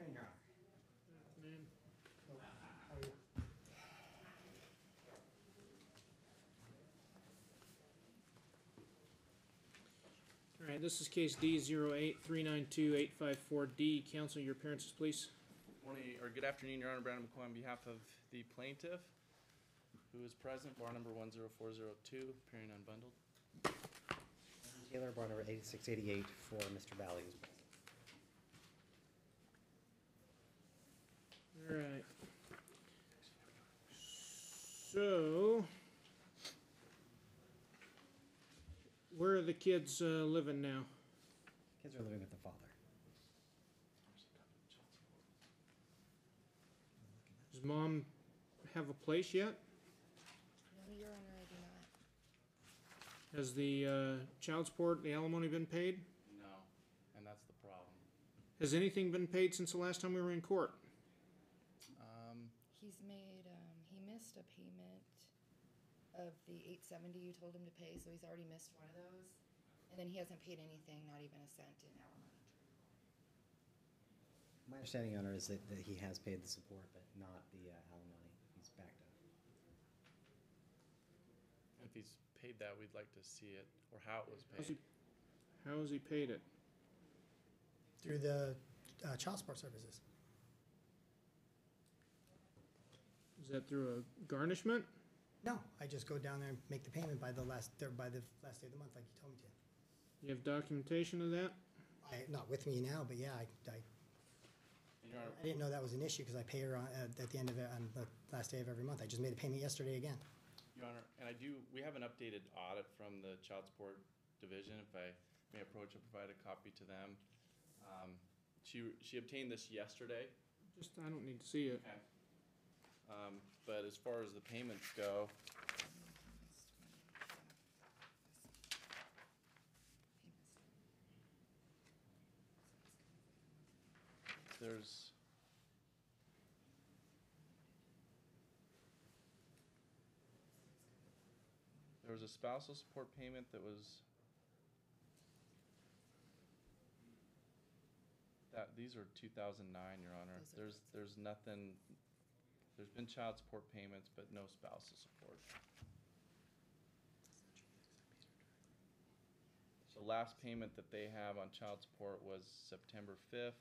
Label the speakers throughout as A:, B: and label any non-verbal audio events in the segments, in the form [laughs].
A: afternoon, Your Honor.
B: Man,
A: So, how are you?
B: All right, this is case D zero eight three nine two eight five four D. Counsel, your appearances, please.
C: Morning, or good afternoon, Your Honor, Brandon McCoy on behalf of the plaintiff, who is present, bar number one zero four zero two, appearing unbundled.
A: Taylor, bar number eighty-six eighty-eight for Mr. Balle. who's present.
B: All right. So, where are the kids uh, living now?
A: Kids are living with the father.
B: Does mom have a place yet?
D: No, Your Honor, I do not.
B: Has the uh, child support, the alimony been paid?
C: No, and that's the problem.
B: Has anything been paid since the last time we were in court?
C: Um,
D: He's made, um, he missed a payment of the eight seventy you told him to pay, so he's already missed one of those. And then he hasn't paid anything, not even a cent in alimony.
A: My understanding, Your Honor, is that, that he has paid the support, but not the uh, alimony. He's backed up.
C: if he's paid that, we'd like to see it, or how it was
B: How's he,
C: paid.
B: how has he paid it?
E: through the uh, child support services.
B: Is that through a garnishment?
E: No, I just go down there and make the payment by the last, there by the last day of the month, like you told me to.
B: You have documentation of that?
E: I, not with me now, but yeah, I, I,
C: Your Honor,
E: I didn't know that was an issue because I pay her on, at, at the end of it, on the last day of every month. I just made a payment yesterday again.
C: Your Honor, and I do, we have an updated audit from the Child Support Division, if I may approach and provide a copy to them. Um, She, she obtained this yesterday,
B: Just, I don't need to see it.
C: um, but as far as the payments go, there's. There was a spousal support payment that was. That, these are two thousand nine, Your Honor.
D: Those are
C: There's, there's nothing, there's been child support payments, but no spousal support. So last payment that they have on child support was September fifth,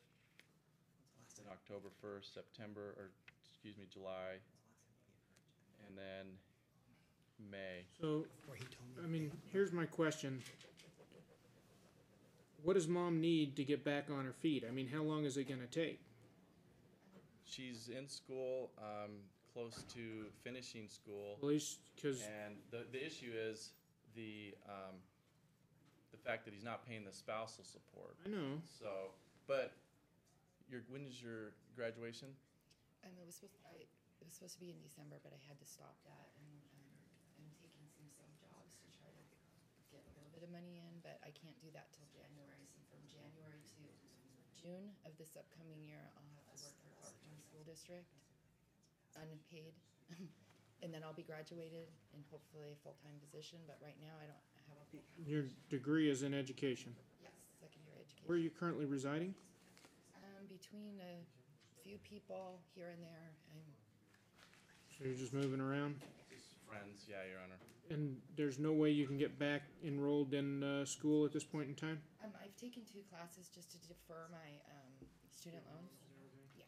C: then October first, September, or, excuse me, July, and then May.
B: So,
E: Before he told me.
B: I mean, here's my question. What does mom need to get back on her feet? I mean, how long is it gonna take?
C: She's in school, um, close to finishing school,
B: At least, cause,
C: and the, the issue is the, um, the fact that he's not paying the spousal support.
B: I know,
C: So, but your, when is your graduation?
D: Um, it was supposed, I, it was supposed to be in December, but I had to stop that and, um, I'm taking some sub jobs to try to get a little bit of money in, but I can't do that till January, so from January to June of this upcoming year, I'll have to work for Clark County School District, unpaid. [laughs] And then I'll be graduated in hopefully a full-time position, but right now I don't have a full-time,
B: your degree is in education.
D: yes, secondary education.
B: Where are you currently residing?
D: Um, between a few people here and there, I'm
B: So you're just moving around?
C: Friends, yeah, Your Honor.
B: And there's no way you can get back enrolled in, uh, school at this point in time?
D: Um, I've taken two classes just to defer my, um, student loans. Yeah.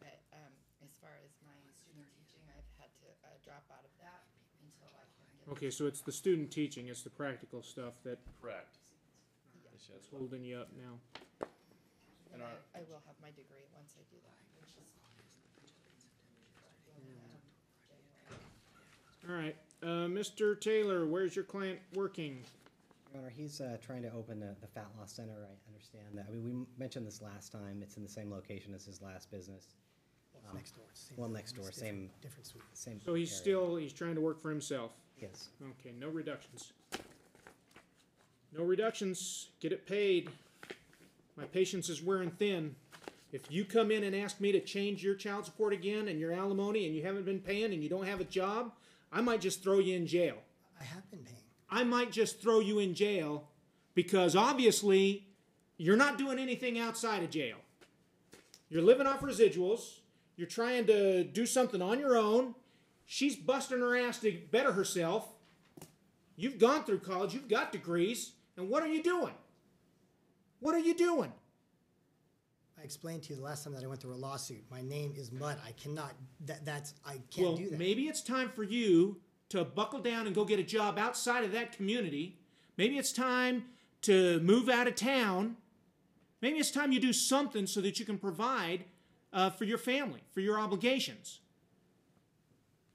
D: But, um, as far as my student teaching, I've had to, uh, drop out of that until I can get.
B: Okay, so it's the student teaching, it's the practical stuff that
C: Correct.
D: Yeah.
C: Yes, yes.
B: that's holding you up now.
D: And
C: And
D: I,
C: our-
D: I will have my degree once I do that, which is.
B: All right, uh, Mr. Taylor, where's your client working?
A: Your Honor, he's uh, trying to open the, the Fat Loss Center. I understand that. I mean, we mentioned this last time. It's in the same location as his last business.
E: Well, it's
A: Um,
E: next door. It's the same
A: well,
E: thing,
A: next door,
E: it's
A: same-
E: different- Different suite.
A: Same.
B: So he's
A: area.
B: still, he's trying to work for himself.
A: Yes.
B: Okay, no reductions. No reductions, get it paid. My patience is wearing thin. If you come in and ask me to change your child support again and your alimony and you haven't been paying and you don't have a job, I might just throw you in jail.
E: I have been paying.
B: I might just throw you in jail because obviously you're not doing anything outside of jail. You're living off residuals. You're trying to do something on your own. She's busting her ass to better herself. You've gone through college. You've got degrees. And what are you doing? What are you doing?
E: I explained to you the last time that I went through a lawsuit. My name is Mud. I cannot. That that's I can't
B: well,
E: do that.
B: maybe it's time for you to buckle down and go get a job outside of that community. Maybe it's time to move out of town. Maybe it's time you do something so that you can provide uh, for your family, for your obligations.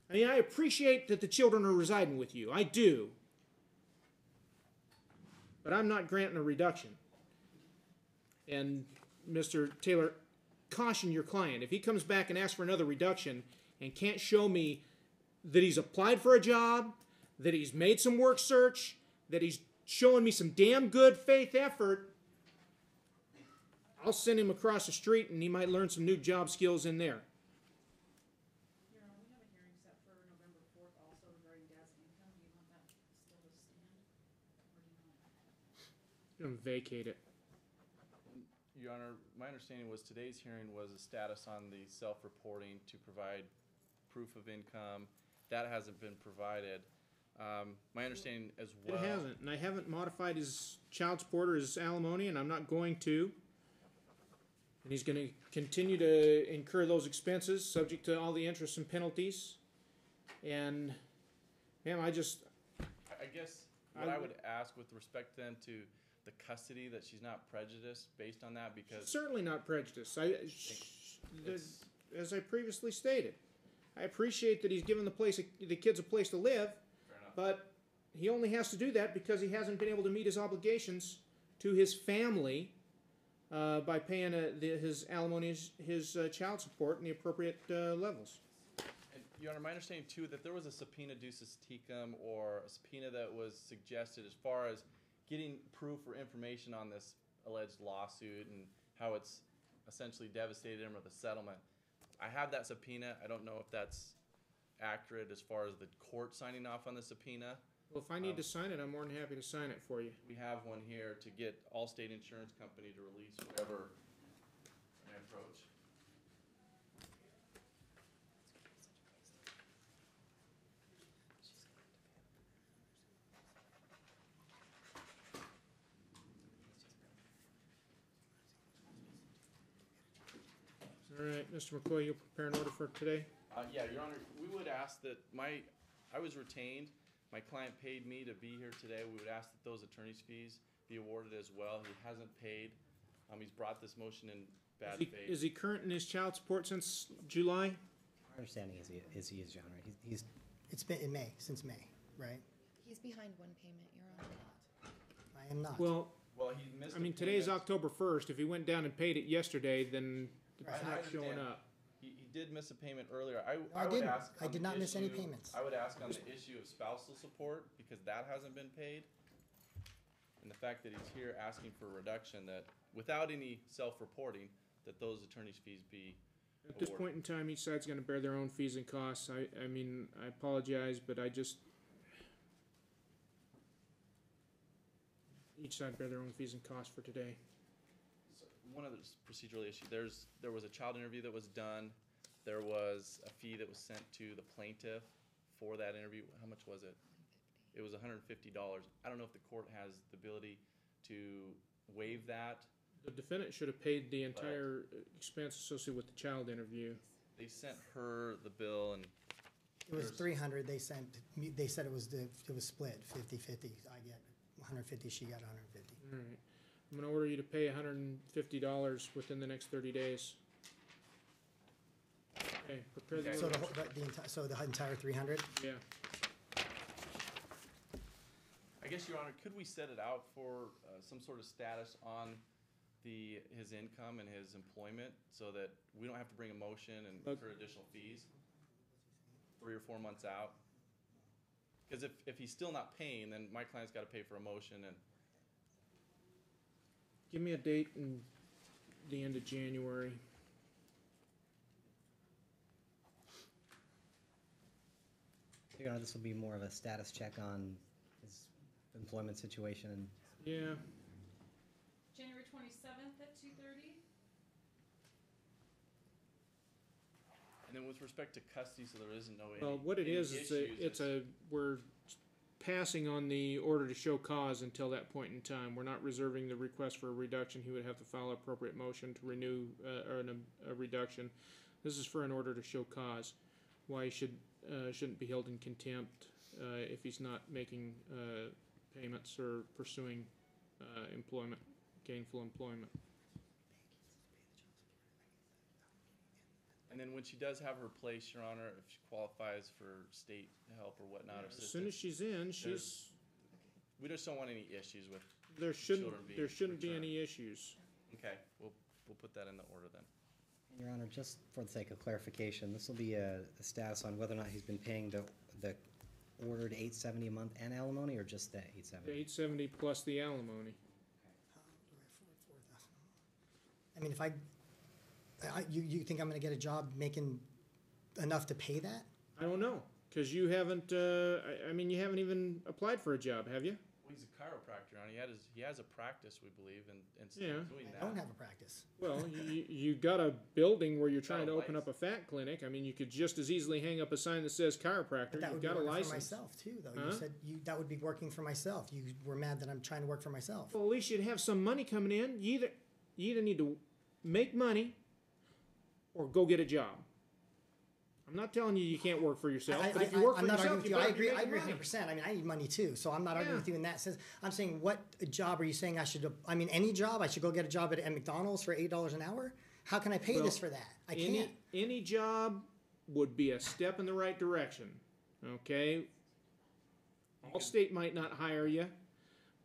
B: I mean, I appreciate that the children are residing with you. I do. But I'm not granting a reduction. And Mr. Taylor, caution your client. If he comes back and asks for another reduction and can't show me that he's applied for a job, that he's made some work search, that he's showing me some damn good faith effort, I'll send him across the street and he might learn some new job skills in there.
F: Your Honor, we have a hearing set for November fourth also regarding dad's income. Do you want that still to stand? Or do you want?
B: Gonna vacate it.
C: Your Honor, my understanding was today's hearing was a status on the self-reporting to provide proof of income. That hasn't been provided. Um, my understanding as well.
B: It hasn't, and I haven't modified his child support or his alimony, and I'm not going to. And he's gonna continue to incur those expenses, subject to all the interest and penalties. And, ma'am, I just,
C: I guess what
B: I
C: I
B: would-
C: ask with respect then to the custody, that she's not prejudiced based on that because
B: certainly not prejudiced. I,
C: it's,
B: as I previously stated, I appreciate that he's given the place, the kids a place to live,
C: fair enough.
B: but he only has to do that because he hasn't been able to meet his obligations to his family uh, by paying uh, the, his alimony, his, uh, child support in the appropriate uh, levels.
C: And, Your Honor, my understanding too, that there was a subpoena duces tecum or a subpoena that was suggested as far as getting proof or information on this alleged lawsuit and how it's essentially devastated him or the settlement. I have that subpoena. I don't know if that's accurate as far as the court signing off on the subpoena.
B: Well, if I need
C: Um,
B: to sign it, I'm more than happy to sign it for you.
C: We have one here to get Allstate Insurance Company to release whatever I approach.
B: All right, Mr. McCoy, you'll prepare an order for today?
C: Uh, yeah, Your Honor, we would ask that my, I was retained, my client paid me to be here today, we would ask that those attorney's fees be awarded as well, he hasn't paid. Um, he's brought this motion in bad
B: Is he,
C: faith.
B: is he current in his child support since July?
A: Our understanding is he, is he is, Your Honor. He's, he's,
E: It's been in May since May, right?
D: He's behind one payment, Your Honor.
E: I am not.
B: Well,
C: Well, he missed
B: I
C: a
B: mean, today's
C: payment.
B: October first. If he went down and paid it yesterday, then it's
C: I- I
B: not showing
C: understand.
B: up.
C: He, he did miss a payment earlier. I,
E: I
C: I would
E: didn't.
C: ask.
E: I
C: on
E: did
C: the
E: not miss any
C: issue-
E: payments.
C: I would ask on the issue of spousal support, because that hasn't been paid. And the fact that he's here asking for a reduction, that without any self-reporting, that those attorney's fees be
B: At this
C: awarded.
B: point in time, each side's gonna bear their own fees and costs. I, I mean, I apologize, but I just. Each side bear their own fees and costs for today.
C: So, One other s- procedural issue, there's, there was a child interview that was done, there was a fee that was sent to the plaintiff for that interview, how much was it? It was hundred and fifty dollars, I don't know if the court has the ability to waive that,
B: The defendant should have paid the entire expense associated with the child interview.
C: they sent her the bill and,
E: It was
C: there's-
E: three hundred, they sent, me- they said it was the, it was split, 50-50. I get hundred fifty, she got hundred fifty.
B: All right. I'm gonna order you to pay hundred and fifty dollars within the next thirty days. Okay, prepare the
E: So the, whole- the, the entire, so the entire three hundred?
B: Yeah.
C: I guess, Your Honor, could we set it out for, uh, some sort of status on the, his income and his employment, so that we don't have to bring a motion and
B: Look-
C: incur additional fees? Three or four months out? Cause if, if he's still not paying, then my client's gotta pay for a motion and,
B: Give me a date in the end of January.
A: Your Honor, this will be more of a status check on his employment situation and
B: Yeah,
F: January twenty-seventh at two thirty?
C: And then with respect to custody, so there isn't no any.
B: Well, what it
C: is,
B: is, it's a, it's a, we're passing on the order to show cause until that point in time. We're not reserving the request for a reduction. He would have to file appropriate motion to renew, uh, or an, a reduction. This is for an order to show cause. Why he should, uh, shouldn't be held in contempt, uh, if he's not making, uh, payments or pursuing, uh, employment, gainful employment.
C: And then when she does have her place, Your Honor, if she qualifies for state help or whatnot, or
B: As soon as
C: assistance,
B: she's in, she's,
C: we just don't want any issues with,
B: there shouldn't,
C: children being
B: there shouldn't be
C: returned.
B: any issues.
C: okay, we'll, we'll put that in the order then.
A: Your Honor, just for the sake of clarification, this will be a, a status on whether or not he's been paying the, the ordered eight seventy a month and alimony, or just the eight seventy?
B: Eight seventy plus the alimony.
E: I mean, if I, I, you, you think I'm gonna get a job making enough to pay that?
B: I don't know, cause you haven't, uh, I, I mean, you haven't even applied for a job, have you?
C: Well, he's a chiropractor, Your Honor, he had his, he has a practice, we believe, and, and still
B: Yeah.
C: doing
E: I
C: that.
E: don't have a practice.
B: Well, you, you got a building where you're trying to open up a fat clinic, I mean, you could just as easily hang up a sign that says chiropractor,
E: But that
B: you've
E: would be
B: got a
E: working for
B: license.
E: myself too, though.
B: Huh?
E: You said you, that would be working for myself. You were mad that I'm trying to work for myself.
B: Well, at least you'd have some money coming in, you either, you either need to make money or go get a job. I'm not telling you you can't work for yourself,
E: I,
B: but
E: I,
B: if you work
E: I,
B: for
E: not
B: yourself, you
E: you. I agree. I agree 100. percent I mean, I need money too, so I'm not arguing with you in that sense. I'm saying, what job are you saying I should? I mean, any job. I should go get a job at, at McDonald's for eight dollars an hour. How can I pay
B: Well,
E: this for that? I
B: any,
E: can't.
B: Any job would be a step in the right direction, okay? Allstate might not hire you,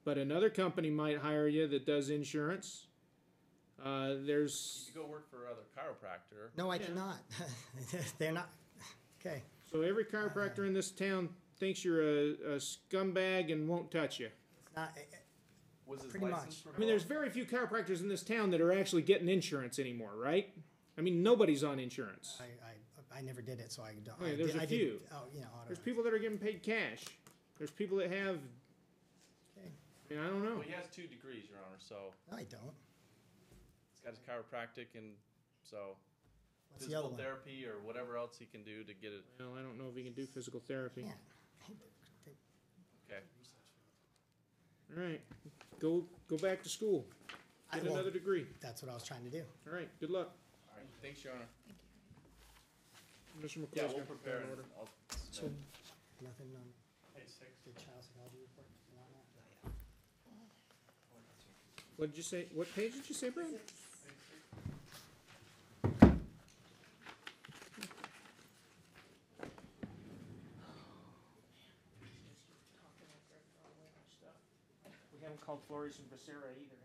B: but another company might hire you that does insurance. Uh, there's,
C: You could go work for other chiropractor,
E: No, I
B: Yeah.
E: cannot. [laughs] They're not. Okay.
B: so every chiropractor in this town thinks you're a, a scumbag and won't touch you.
E: It's not.
C: was
E: Pretty much.
B: I mean, there's very few chiropractors in this town that are actually getting insurance anymore, right? I mean, nobody's on insurance.
E: I, I, I never did it, so I don't.
B: Okay,
E: I
B: there's
E: did,
B: a
E: I
B: few.
E: Did, oh, you know, auto
B: There's people that are getting paid cash. There's people that have,
E: Okay.
B: I mean, I don't know.
C: Well, he has two degrees, Your Honor, so
E: No, I don't.
C: He's got his chiropractic and so
E: What's the other
C: physical
E: one?
C: therapy or whatever else he can do to get it,
B: Well, I don't know if he can do physical therapy.
E: Yeah.
C: okay.
B: All right, go go back to school.
E: I
B: Get
E: won't.
B: another degree.
E: That's what I was trying to do.
B: All right, good luck,
C: All right, thanks, Your Honor.
B: Mr. McCoy's
C: Yeah, we'll
B: the
C: prepare
B: plan
C: it.
B: order.
C: I'll
E: So
C: submit.
E: nothing on the child psychology report. Not that.
B: What did you say? What page did you say, Brad? Called Flores and Becerra either,